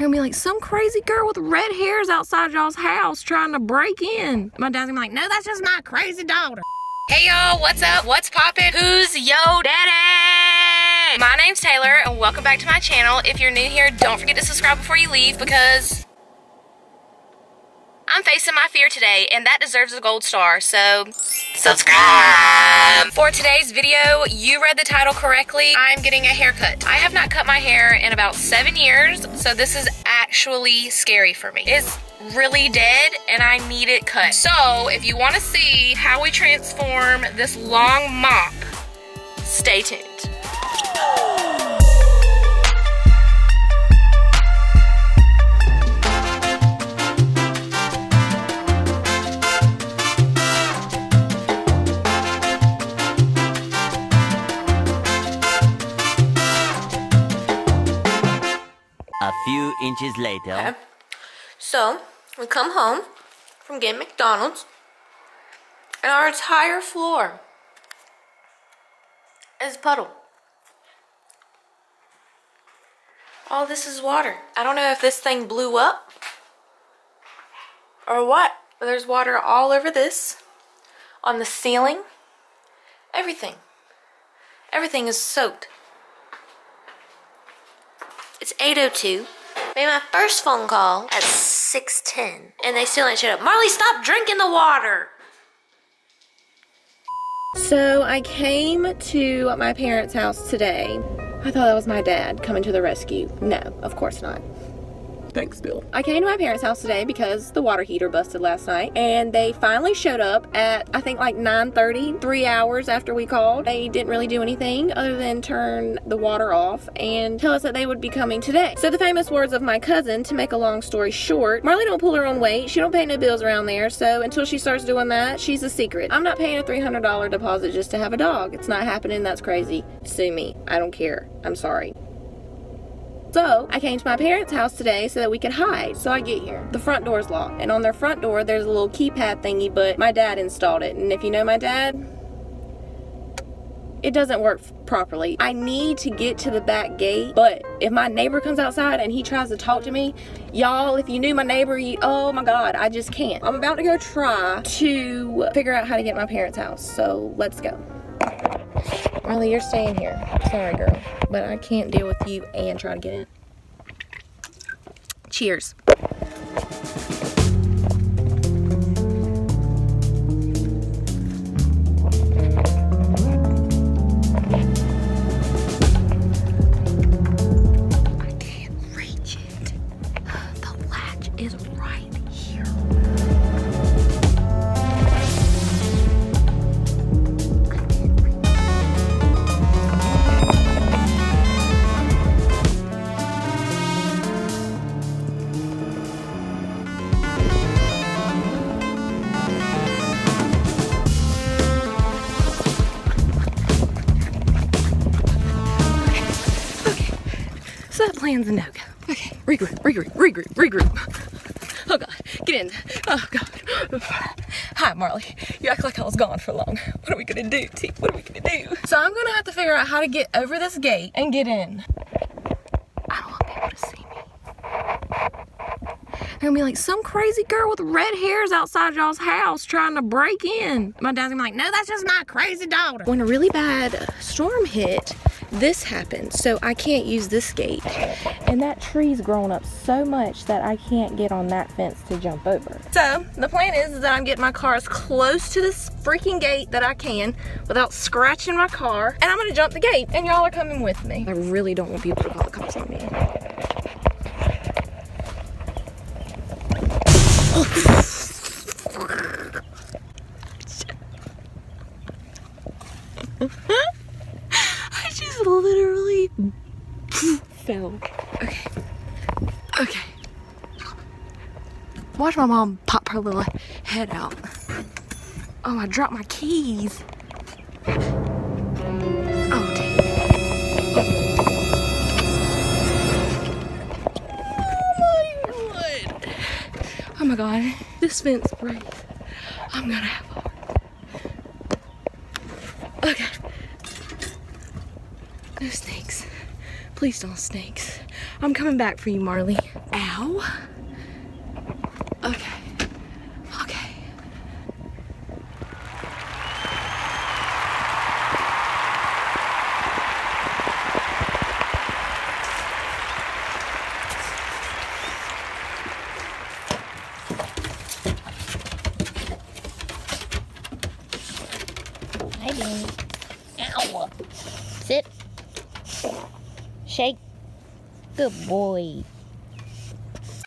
Gonna be like some crazy girl with red hairs outside y'all's house trying to break in. My dad's gonna be like, no, that's just my crazy daughter. Hey y'all, what's up? What's poppin'? Who's yo daddy? My name's Taylor and welcome back to my channel. If you're new here, don't forget to subscribe before you leave because I'm facing my fear today and that deserves a gold star, so subscribe! For today's video, you read the title correctly. I'm getting a haircut. I have not cut my hair in about seven years, so this is actually scary for me. It's really dead and I need it cut. So if you wanna see how we transform this long mop, stay tuned. A few inches later. Okay. So, we come home from getting McDonald's, and our entire floor is puddle. All this is water. I don't know if this thing blew up or what, there's water all over this, on the ceiling, everything. Everything is soaked. It's 802. Made my first phone call at 610. And they still ain't shut up. Marley, stop drinking the water! So I came to my parents' house today. I thought that was my dad coming to the rescue. No, of course not. Thanks, Bill. I came to my parents' house today because the water heater busted last night, and they finally showed up at I think like 9:30, three hours after we called. They didn't really do anything other than turn the water off and tell us that they would be coming today. So the famous words of my cousin, to make a long story short, Marley don't pull her own weight. She don't pay no bills around there. So until she starts doing that, she's a secret. I'm not paying a $300 deposit just to have a dog. It's not happening. That's crazy. Sue me. I don't care. I'm sorry. So I came to my parents' house today so that we could hide. So I get here. The front door's locked. And on their front door, there's a little keypad thingy, but my dad installed it. And if you know my dad, it doesn't work properly. I need to get to the back gate, but if my neighbor comes outside and he tries to talk to me, y'all, if you knew my neighbor, you, oh my God, I just can't. I'm about to go try to figure out how to get my parents' house. So let's go. Marley, you're staying here. Sorry, girl, but I can't deal with you and try to get in. Cheers. Plan's a no-go. Okay, regroup, regroup, regroup, regroup. Oh God, get in. Oh God. Hi, Marley. You act like I was gone for long. What are we gonna do, T? What are we gonna do? So I'm gonna have to figure out how to get over this gate and get in. I don't want people to see me. They're gonna be like, some crazy girl with red hairs outside y'all's house trying to break in. My dad's gonna be like, no, that's just my crazy daughter. When a really bad storm hit, this happened. So I can't use this gate. And that tree's grown up so much that I can't get on that fence to jump over. So the plan is, that I'm getting my car as close to this freaking gate that I can without scratching my car. And I'm gonna jump the gate and y'all are coming with me. I really don't want people to call the cops on me. I just literally fell. Okay. Okay. Watch my mom pop her little head out. Oh, I dropped my keys. Oh, dang. Oh my god. Oh my god. This fence breaks. I'm gonna have a heart. Okay. No snakes. Please don't snakes. I'm coming back for you, Marley. Ow. Okay. Okay. Hi, Beanie. Ow. Sit. Shake. Good boy.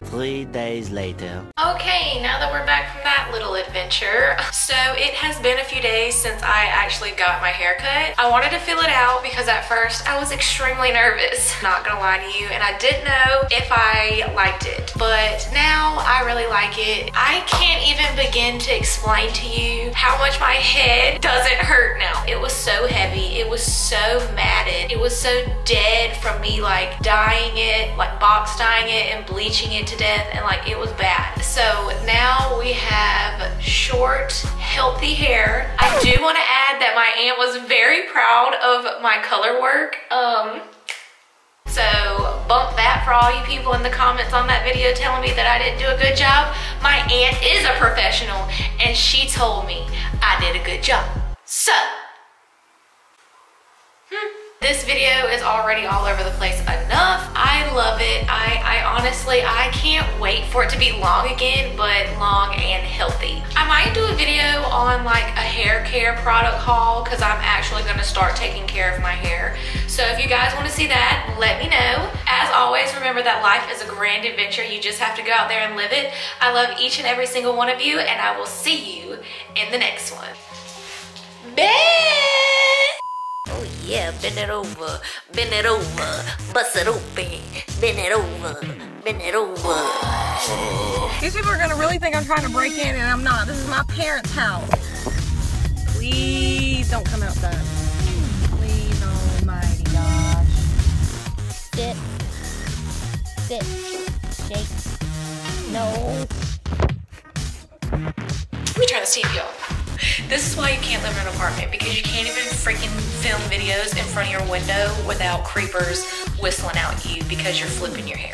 Three days later. Okay, now that we're back from that little adventure, so it has been a few days since I actually got my hair cut. I wanted to fill it out because at first I was extremely nervous, not gonna lie to you, and I didn't know if I liked it. But now I really like it. I can't even begin to explain to you how much my head doesn't hurt now. It was so heavy, it was so matted, it was so dead from me like dyeing it, like box dyeing it and bleaching it to death, and like it was bad. Now we have short, healthy hair. I do want to add that my aunt was very proud of my color work. Um, so bump that for all you people in the comments on that video telling me that I didn't do a good job. My aunt is a professional and she told me I did a good job. So. This video is already all over the place enough. I love it. I, I honestly, I can't wait for it to be long again, but long and healthy. I might do a video on like a hair care product haul because I'm actually gonna start taking care of my hair. So if you guys wanna see that, let me know. As always, remember that life is a grand adventure. You just have to go out there and live it. I love each and every single one of you and I will see you in the next one. Bye! Yeah. Bend it over. Bend it over. Bust it open. Bend it over. Bend it over. These people are gonna really think I'm trying to break in and I'm not. This is my parents' house. Please don't come outside. Please, almighty gosh. Sit. Sit. Shake. No. Let me turn this TV off. This is why you can't live in an apartment because you can't even freaking film videos in front of your window without creepers whistling out at you because you're flipping your hair.